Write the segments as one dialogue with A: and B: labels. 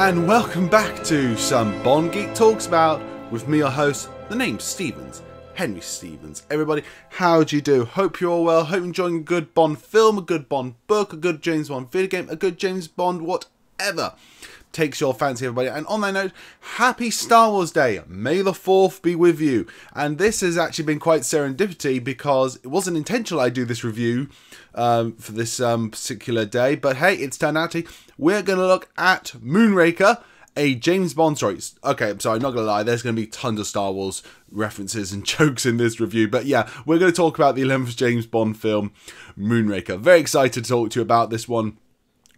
A: And welcome back to some Bond Geek Talks About with me, your host, the name Stevens, Henry Stevens. Everybody, how do you do? Hope you're all well. Hope you're enjoying a good Bond film, a good Bond book, a good James Bond video game, a good James Bond whatever takes your fancy, everybody. And on that note, happy Star Wars Day. May the 4th be with you. And this has actually been quite serendipity because it wasn't intentional I do this review um, for this um, particular day. But hey, it's turned out to. We're going to look at Moonraker a James Bond story. Okay, I'm sorry, I'm not gonna lie. There's gonna be tons of Star Wars references and jokes in this review, but yeah, we're gonna talk about the 11th James Bond film, Moonraker. Very excited to talk to you about this one.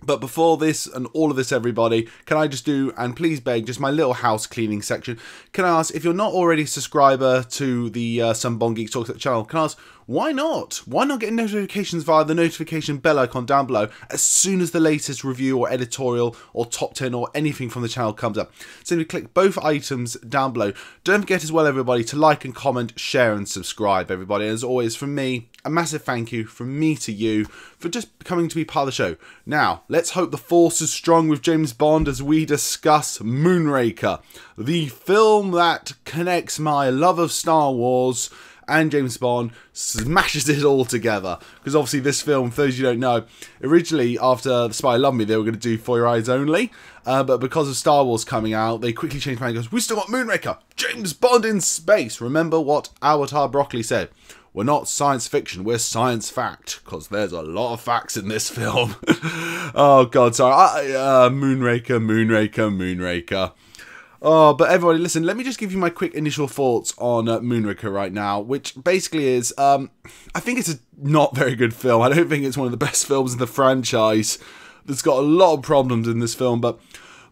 A: But before this and all of this, everybody, can I just do, and please beg, just my little house cleaning section. Can I ask, if you're not already a subscriber to the uh, Some Bond Geeks Talks channel, can I ask, why not? Why not get notifications via the notification bell icon down below as soon as the latest review or editorial or top 10 or anything from the channel comes up? Simply click both items down below. Don't forget as well, everybody, to like and comment, share and subscribe, everybody. As always, from me, a massive thank you from me to you for just coming to be part of the show. Now, let's hope the force is strong with James Bond as we discuss Moonraker, the film that connects my love of Star Wars and James Bond smashes it all together. Because obviously, this film, for those you don't know, originally after The Spy Love Me, they were going to do For Your Eyes Only. Uh, but because of Star Wars coming out, they quickly changed mind and goes, We still got Moonraker! James Bond in space! Remember what Awatar Broccoli said. We're not science fiction, we're science fact, because there's a lot of facts in this film. oh god, sorry. I, uh, Moonraker, Moonraker, Moonraker. Oh, but everybody, listen, let me just give you my quick initial thoughts on uh, Moonraker right now, which basically is, um, I think it's a not very good film. I don't think it's one of the best films in the franchise. There's got a lot of problems in this film, but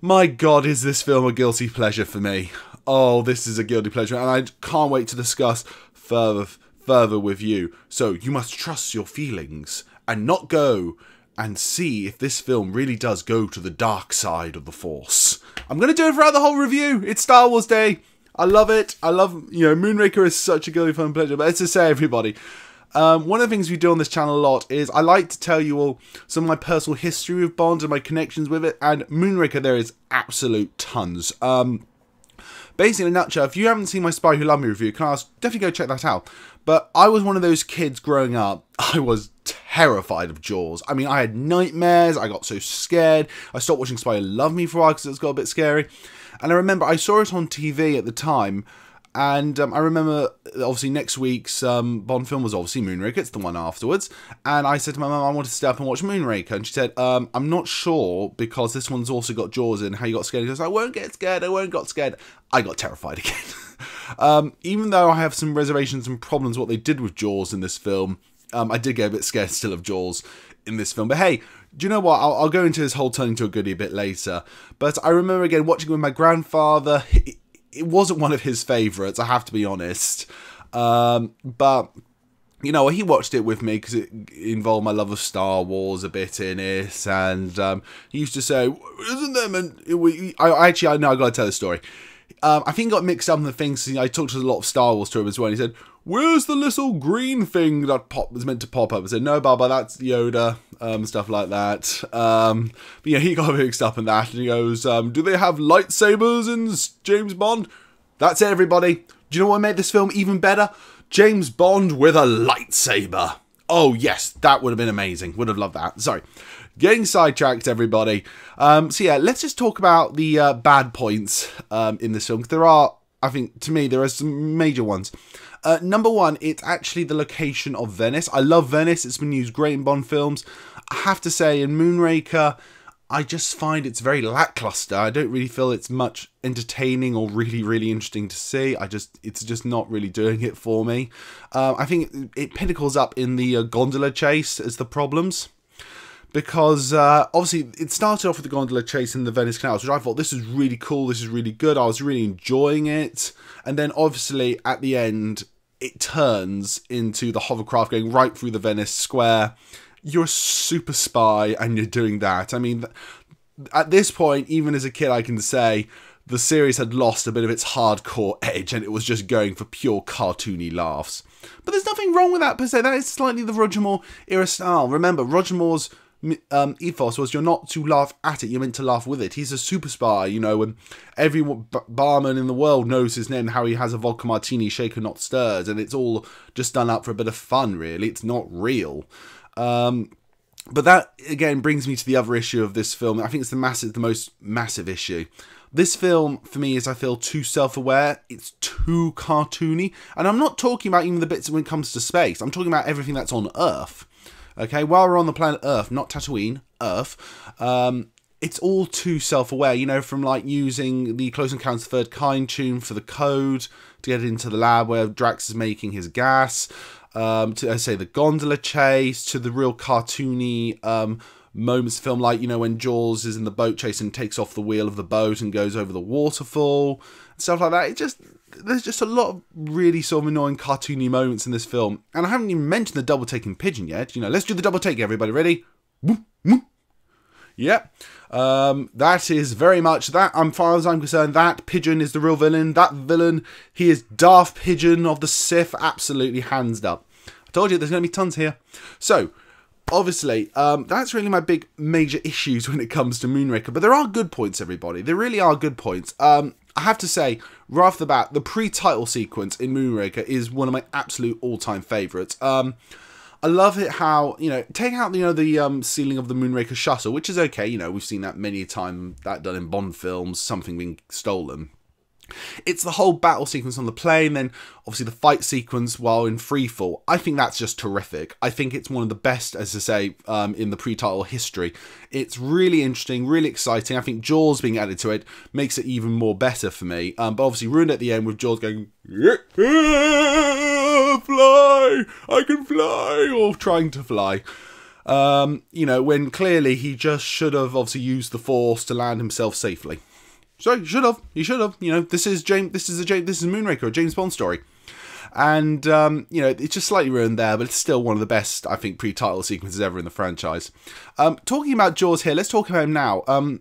A: my god, is this film a guilty pleasure for me. Oh, this is a guilty pleasure, and I can't wait to discuss further further with you. So you must trust your feelings and not go and see if this film really does go to the dark side of the Force. I'm going to do it throughout the whole review. It's Star Wars Day. I love it. I love, you know, Moonraker is such a guilty fun pleasure. But as to say, everybody, um, one of the things we do on this channel a lot is I like to tell you all some of my personal history with Bond and my connections with it. And Moonraker, there is absolute tons. Um, basically, in a nutshell, if you haven't seen my Spy Who Loved Me review, can I ask, definitely go check that out. But I was one of those kids growing up. I was terrified of Jaws. I mean, I had nightmares. I got so scared. I stopped watching Spy Love Me for a while because it's got a bit scary. And I remember I saw it on TV at the time. And um, I remember, obviously, next week's um, Bond film was obviously Moonraker. It's the one afterwards. And I said to my mum, I want to stay up and watch Moonraker. And she said, um, I'm not sure because this one's also got Jaws in. How you got scared? Because I won't get scared. I won't got scared. I got terrified again. Um, even though I have some reservations and problems what they did with Jaws in this film, um, I did get a bit scared still of Jaws in this film. But hey, do you know what? I'll, I'll go into this whole turning to a goodie a bit later. But I remember again watching with my grandfather. It, it wasn't one of his favourites, I have to be honest. Um, but you know, he watched it with me because it involved my love of Star Wars a bit in it, and um, he used to say, "Isn't there?" And I actually, I know I got to tell the story. Um, I think he got mixed up in the things. I talked to a lot of Star Wars to him as well. He said, "Where's the little green thing that pop was meant to pop up?" I said, "No, Baba, that's Yoda." Um, stuff like that. Um, but yeah, he got mixed up in that, and he goes, um, "Do they have lightsabers in James Bond?" That's it, everybody. Do you know what made this film even better? James Bond with a lightsaber. Oh yes, that would have been amazing. Would have loved that. Sorry getting sidetracked, everybody. Um, so yeah, let's just talk about the uh, bad points um, in this film. There are, I think, to me, there are some major ones. Uh, number one, it's actually the location of Venice. I love Venice. It's been used great in Bond films. I have to say, in Moonraker, I just find it's very lackluster. I don't really feel it's much entertaining or really, really interesting to see. I just, it's just not really doing it for me. Uh, I think it, it, pinnacles up in the uh, gondola chase as the problems because uh, obviously it started off with the gondola chase in the Venice canals, which I thought this is really cool, this is really good. I was really enjoying it, and then obviously at the end it turns into the hovercraft going right through the Venice Square. You're a super spy, and you're doing that. I mean, at this point, even as a kid, I can say the series had lost a bit of its hardcore edge, and it was just going for pure cartoony laughs. But there's nothing wrong with that per se. That is slightly the Roger Moore era style. Remember, Roger Moore's um, ethos was you're not to laugh at it, you're meant to laugh with it. He's a super spy, you know, and every barman in the world knows his name, how he has a vodka martini shaken, not stirred, and it's all just done up for a bit of fun, really. It's not real. Um, but that again brings me to the other issue of this film. I think it's the massive, the most massive issue. This film, for me, is I feel too self-aware. It's too cartoony, and I'm not talking about even the bits when it comes to space. I'm talking about everything that's on Earth. Okay, while we're on the planet Earth, not Tatooine, Earth. Um, it's all too self-aware, you know, from like using the Close Encounters Third Kind tune for the code to get into the lab where Drax is making his gas, um, to I say the gondola chase, to the real cartoony um, moments of film, like you know when Jaws is in the boat chase and takes off the wheel of the boat and goes over the waterfall, stuff like that. It just there's just a lot of really sort of annoying cartoony moments in this film, and I haven't even mentioned the double taking pigeon yet. You know, let's do the double take, everybody. Ready? Yep. Um, that is very much that. As far as I'm concerned, that pigeon is the real villain. That villain, he is Darth Pigeon of the Sith, absolutely hands up. I told you there's going to be tons here. So, obviously, um, that's really my big major issues when it comes to Moonraker. But there are good points, everybody. There really are good points. Um, I have to say, right off the bat, the pre-title sequence in Moonraker is one of my absolute all-time favourites. Um, I love it how you know take out you know the um, ceiling of the Moonraker shuttle, which is okay. You know we've seen that many a time that done in Bond films, something being stolen. It's the whole battle sequence on the plane, then obviously the fight sequence while in freefall. I think that's just terrific. I think it's one of the best, as I say, um, in the pre-title history. It's really interesting, really exciting. I think Jaws being added to it makes it even more better for me. Um, but obviously ruined at the end with Jaws going, fly, I can fly, or trying to fly. Um, you know, when clearly he just should have obviously used the force to land himself safely. So you should have. You should have. You know, this is James. This is a James. This is Moonraker, a James Bond story, and um, you know it's just slightly ruined there, but it's still one of the best I think pre-title sequences ever in the franchise. Um, talking about Jaws here, let's talk about him now. Um,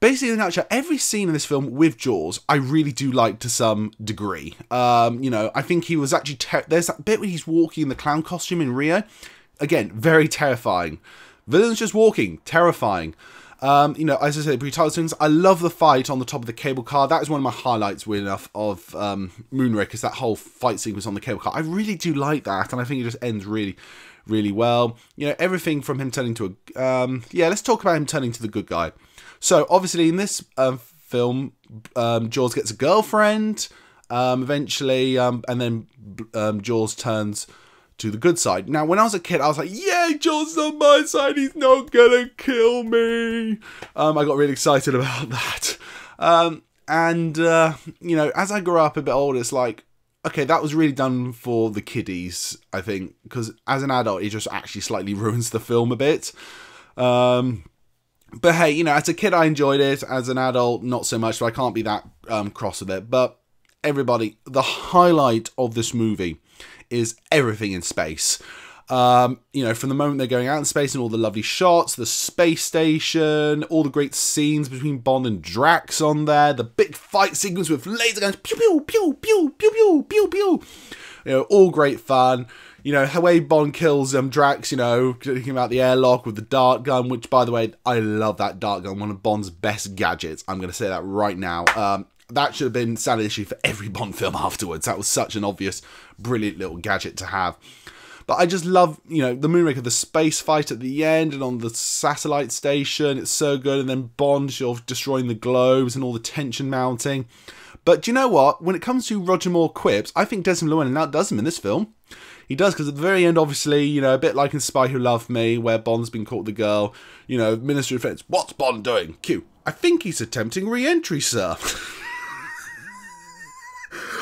A: basically, in a nutshell, every scene in this film with Jaws, I really do like to some degree. Um, you know, I think he was actually there's that bit where he's walking in the clown costume in Rio. Again, very terrifying. Villains just walking, terrifying. Um, you know, as I said, pre-title I love the fight on the top of the cable car. That is one of my highlights, weird enough, of um, Moonraker, is that whole fight sequence on the cable car. I really do like that, and I think it just ends really, really well. You know, everything from him turning to a... Um, yeah, let's talk about him turning to the good guy. So, obviously, in this um, film, um, Jaws gets a girlfriend, um, eventually, um, and then um, Jaws turns to the good side. Now, when I was a kid, I was like, yeah, John's on my side. He's not gonna kill me." Um, I got really excited about that. Um, and uh, you know, as I grew up a bit older, it's like, okay, that was really done for the kiddies. I think because as an adult, it just actually slightly ruins the film a bit. Um, but hey, you know, as a kid, I enjoyed it. As an adult, not so much. So I can't be that um, cross with it. But everybody, the highlight of this movie is everything in space. Um, you know, from the moment they're going out in space and all the lovely shots, the space station, all the great scenes between Bond and Drax on there, the big fight sequence with laser guns, pew pew pew pew pew pew pew pew. You know, all great fun. You know, way Bond kills um, Drax, you know, talking about the airlock with the dart gun, which, by the way, I love that dart gun, one of Bond's best gadgets. I'm going to say that right now. Um, that should have been standard issue for every Bond film afterwards. That was such an obvious, brilliant little gadget to have. But I just love, you know, the Moonraker, the space fight at the end and on the satellite station. It's so good. And then Bond sort of destroying the globes and all the tension mounting. But do you know what? When it comes to Roger Moore quips, I think Desmond Llewellyn outdoes him in this film. He does, because at the very end, obviously, you know, a bit like in Spy Who Loved Me, where Bond's been caught the girl, you know, Ministry of Defence, what's Bond doing? Q. I think he's attempting re-entry, sir.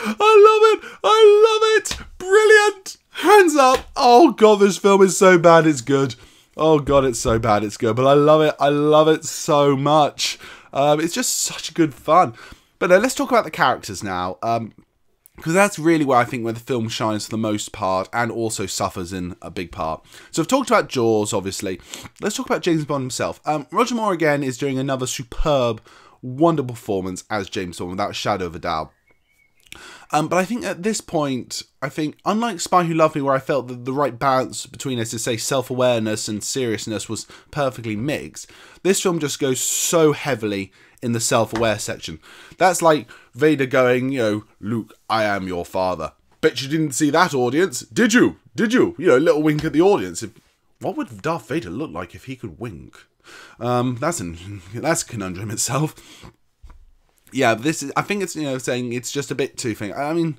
A: I love it! I love it! Brilliant! Hands up! Oh god, this film is so bad it's good. Oh god, it's so bad it's good. But I love it. I love it so much. Um, it's just such good fun. But uh, let's talk about the characters now. Um, because that's really where I think where the film shines for the most part and also suffers in a big part. So I've talked about Jaws, obviously. Let's talk about James Bond himself. Um, Roger Moore again is doing another superb, wonderful performance as James Bond without a shadow of a doubt. Um, but I think at this point, I think unlike Spy Who Loved Me, where I felt that the right balance between, as to say, self awareness and seriousness was perfectly mixed, this film just goes so heavily in the self aware section. That's like Vader going, you know, Luke, I am your father. Bet you didn't see that, audience, did you? Did you? You know, little wink at the audience. If, what would Darth Vader look like if he could wink? Um, that's an that's a conundrum itself yeah, this is. I think it's you know saying it's just a bit too thing. I mean,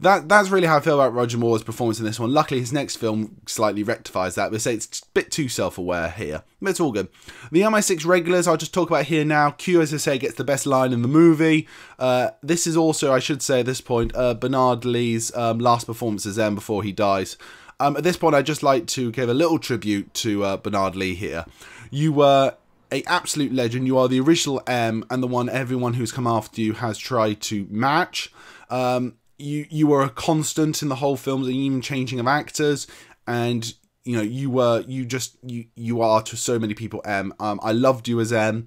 A: that that's really how I feel about Roger Moore's performance in this one. Luckily, his next film slightly rectifies that. But say it's a bit too self-aware here. But it's all good. The MI6 regulars I'll just talk about here now. Q, as I say, gets the best line in the movie. Uh, this is also, I should say at this point, uh, Bernard Lee's um, last performance as M before he dies. Um, at this point, I'd just like to give a little tribute to uh, Bernard Lee here. You were a absolute legend. You are the original M and the one everyone who's come after you has tried to match. Um, you you were a constant in the whole films and even changing of actors and you know you were you just you you are to so many people M. Um, I loved you as M.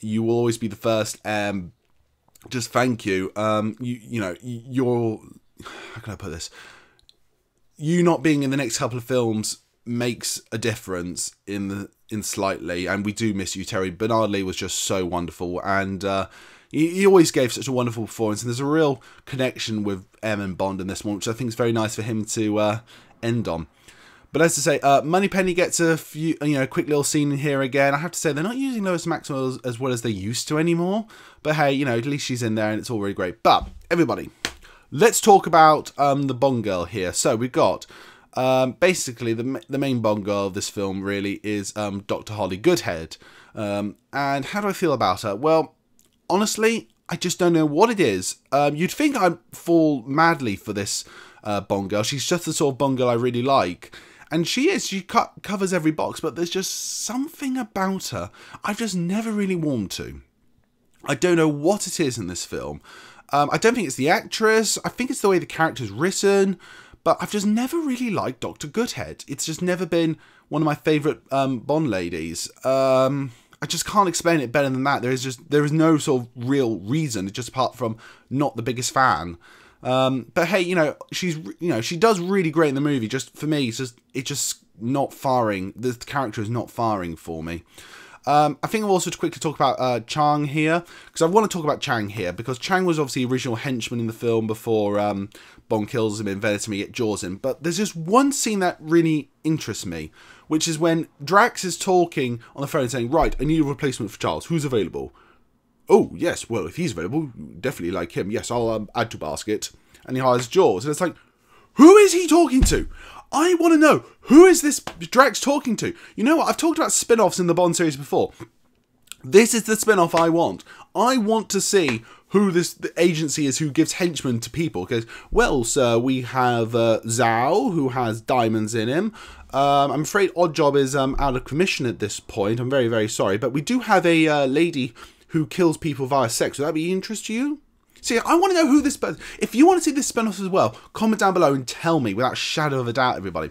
A: You will always be the first M. Just thank you. Um, you you know you're how can I put this? You not being in the next couple of films makes a difference in the in slightly, and we do miss you, Terry. Bernard Lee was just so wonderful, and uh, he, always gave such a wonderful performance. And there's a real connection with M and Bond in this one, which I think is very nice for him to uh, end on. But as to say, uh, Moneypenny gets a few, you know, quick little scene here again. I have to say they're not using Lois Maxwell as, as well as they used to anymore. But hey, you know, at least she's in there, and it's all really great. But everybody, let's talk about um, the Bond girl here. So we've got um, basically, the, the main Bond girl of this film really is um, Dr. Holly Goodhead. Um, and how do I feel about her? Well, honestly, I just don't know what it is. Um, you'd think I'd fall madly for this uh, Bond girl. She's just the sort of Bond girl I really like. And she is. She covers every box, but there's just something about her I've just never really warmed to. I don't know what it is in this film. Um, I don't think it's the actress. I think it's the way the character's written. But I've just never really liked Dr. Goodhead. It's just never been one of my favourite um, Bond ladies. Um, I just can't explain it better than that. There is just there is no sort of real reason, just apart from not the biggest fan. Um, but hey, you know she's you know she does really great in the movie. Just for me, it's just it's just not firing. The character is not firing for me. Um, I think I'll also quickly talk about uh, Chang here, because I want to talk about Chang here, because Chang was obviously original henchman in the film before um, Bond kills him in Venice and get Jaws in. But there's just one scene that really interests me, which is when Drax is talking on the phone saying, Right, I need a replacement for Chang. Who's available? Oh, yes, well, if he's available, definitely like him. Yes, I'll um, add to basket. And he hires Jaws. And it's like, who is he talking to? I want to know who is this Drax talking to? You know what? I've talked about spin offs in the Bond series before. This is the spin off I want. I want to see who this agency is who gives henchmen to people. Because, well, sir, we have uh, Zao, who has diamonds in him. Um, I'm afraid Oddjob is um, out of commission at this point. I'm very, very sorry. But we do have a uh, lady who kills people via sex. Would that be interest to you? See, I want to know who this. If you want to see this spin-off as well, comment down below and tell me without shadow of a doubt, everybody.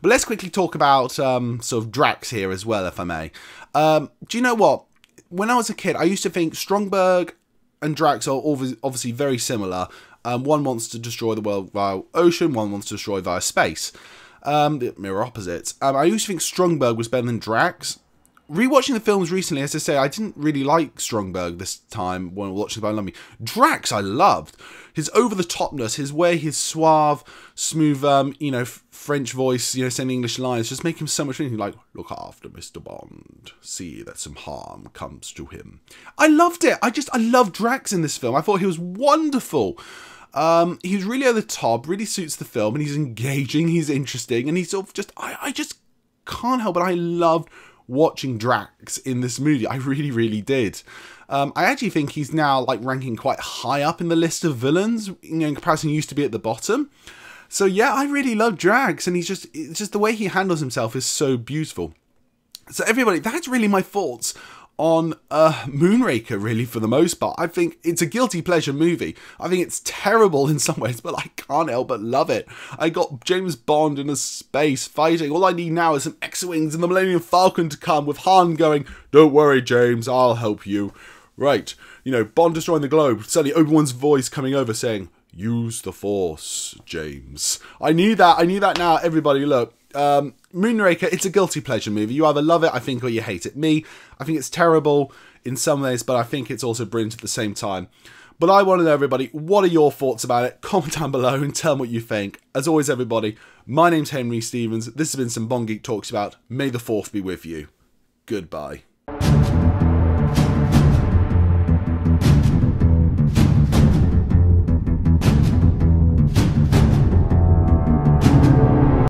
A: But let's quickly talk about um, sort of Drax here as well, if I may. Um, do you know what? When I was a kid, I used to think Stromberg and Drax are obviously very similar. Um, one wants to destroy the world via ocean, one wants to destroy via space. Um, the mirror opposites. Um, I used to think Stromberg was better than Drax rewatching the films recently, as I say, I didn't really like Stromberg this time when watching By Me. Drax, I loved his over the topness, his way, his suave, smooth, um, you know, French voice, you know, saying English lines, just make him so much fun. Like, look after Mr. Bond, see that some harm comes to him. I loved it. I just, I loved Drax in this film. I thought he was wonderful. Um, he's really at the top, really suits the film, and he's engaging, he's interesting, and he's sort of just, I, I just can't help but I loved watching Drax in this movie. I really, really did. Um, I actually think he's now like ranking quite high up in the list of villains. You know, in comparison, used to be at the bottom. So yeah, I really love Drax, and he's just it's just the way he handles himself is so beautiful. So everybody, that's really my thoughts on uh, Moonraker, really, for the most part. I think it's a guilty pleasure movie. I think it's terrible in some ways, but I can't help but love it. I got James Bond in a space fighting. All I need now is some X-Wings and the Millennium Falcon to come with Han going, Don't worry, James, I'll help you. Right, you know, Bond destroying the globe. Suddenly, Obi-Wan's voice coming over saying, use the force, James. I need that. I need that now. Everybody, look. Um, Moonraker, it's a guilty pleasure movie. You either love it, I think, or you hate it. Me, I think it's terrible in some ways, but I think it's also brilliant at the same time. But I want to know, everybody, what are your thoughts about it? Comment down below and tell me what you think. As always, everybody, my name's Henry Stevens. This has been some Bond Geek Talks about. May the 4th be with you. Goodbye.